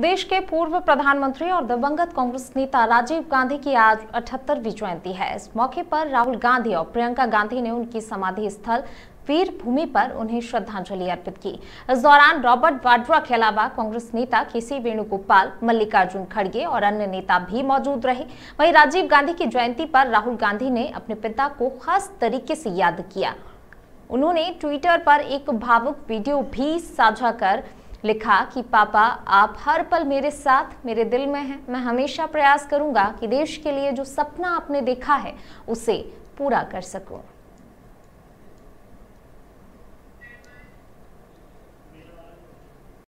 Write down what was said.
देश के पूर्व प्रधानमंत्री और दिवंगत कांग्रेस नेता राजीव गांधी की आज अठहत्तरवीं जयंती है। इस मौके पर राहुल गांधी और प्रियंका गांधी ने उनकी समाधि स्थल वीर भूमि पर उन्हें श्रद्धांजलि अर्पित की। इस दौरान रॉबर्ट वाड्रा के अलावा कांग्रेस नेता के सी वेणुगोपाल, मल्लिकार्जुन खड़गे और अन्य नेता भी मौजूद रहे। वहीं राजीव गांधी की जयंती पर राहुल गांधी ने अपने पिता को खास तरीके से याद किया। उन्होंने ट्विटर पर एक भावुक वीडियो भी साझा कर लिखा कि, पापा, आप हर पल मेरे साथ, मेरे दिल में हैं। मैं हमेशा प्रयास करूँगा कि देश के लिए जो सपना आपने देखा है, उसे पूरा कर सकूँ।